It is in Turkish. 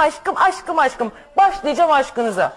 aşkım aşkım aşkım aşkım. Başlayacağım aşkınıza.